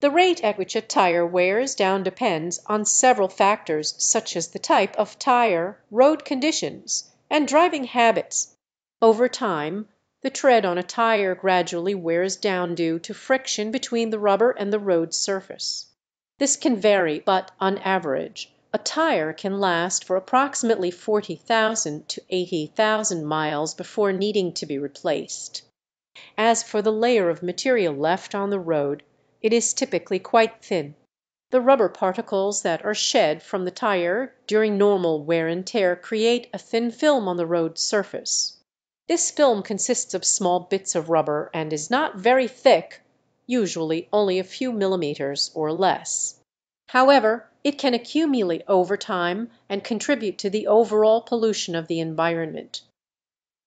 The rate at which a tire wears down depends on several factors such as the type of tire, road conditions, and driving habits; over time the tread on a tire gradually wears down due to friction between the rubber and the road surface. This can vary, but on average a tire can last for approximately 40,000 to 80,000 miles before needing to be replaced. As for the layer of material left on the road, it is typically quite thin. The rubber particles that are shed from the tire during normal wear and tear create a thin film on the road surface. This film consists of small bits of rubber and is not very thick, usually only a few millimetres or less. However, it can accumulate over time and contribute to the overall pollution of the environment.